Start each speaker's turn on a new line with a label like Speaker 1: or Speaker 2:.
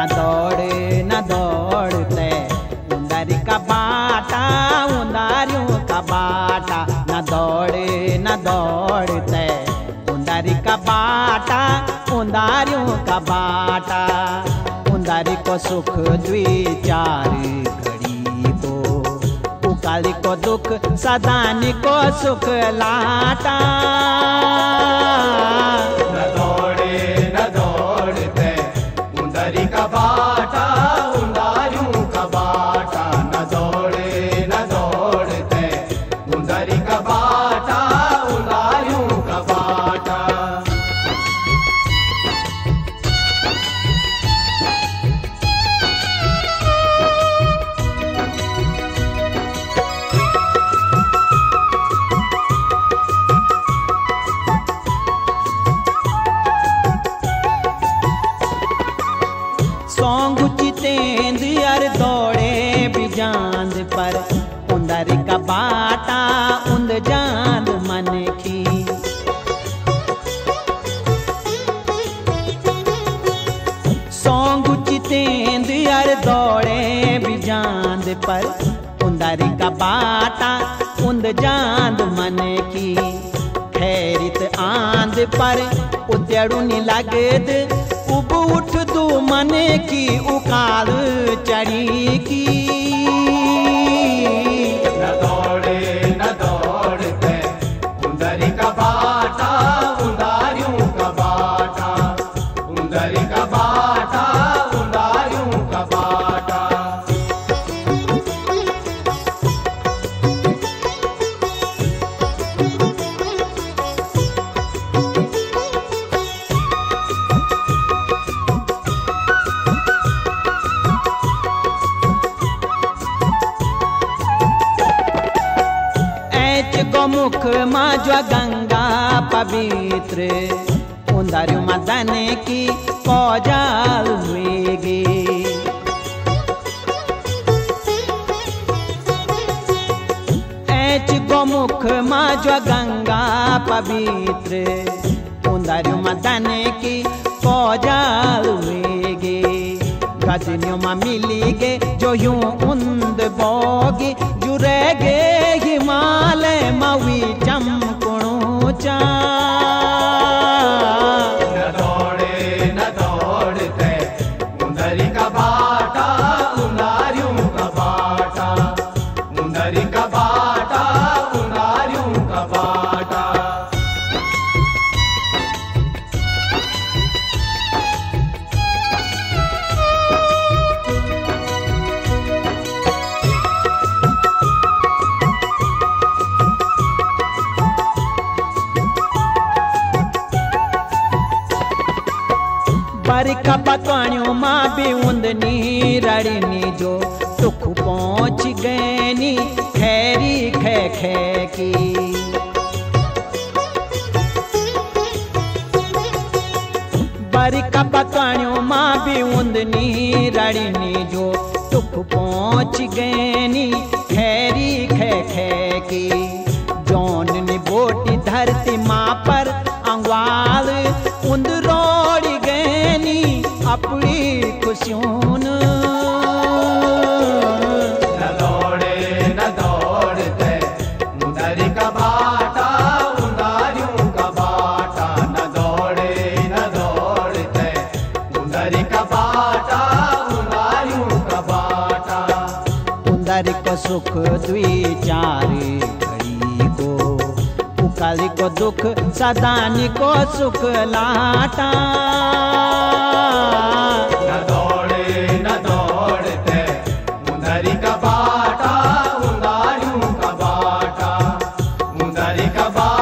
Speaker 1: ना दौड़े, ना दौड़ते। उंदारी का बाटा, उंदारियों का बाटा। ना दौड़, ना दौड़ते। उंदारी का बाटा, उंदारियों का बाटा।
Speaker 2: उंदारी को सुख द्विचारी घड़ी दो। उकाली को दुख, सदानी को सुख लाटा बाटा उंद जांद मन की। सौंग चितेंद अर दौड़े बिजांद पर, उंदर का बाटा उंद जान मन की। खैरित आंद पर उतड़ुनी लगद, उब उठ दू मन की उकाल चढ़ी। ऐच गोमुख माँ जो गंगा पवित्र। उंदर मदन की पौजाल वेगे ऐच गोमुख माँ जो गंगा पवित्र। उंदर मदन की पौजाल वेगे गजनियों मिली गे जो यूँ उंद बोगी जुरेगे चमकुणु बरका पकवाणियों माँ भी उंदनी रड़नी जो दुख पहुँच गए नी खैरी खे खे की बरका पकवाणियों माँ भी उंदनी रड़नी जो दुख पहुँच गए नी खैरी खे खे की खुशियों न।
Speaker 1: न दौड़े न दौड़ते उंदरी का बाटा उंदारियों का बाटा। न दौड़े न दौड़ते उंदरी का बाटा उंदारियों का बाटा।
Speaker 2: उंदर को सुख द्विचार घड़ी को उकाली को दुख सदानी को सुख लाटा।
Speaker 1: Baba.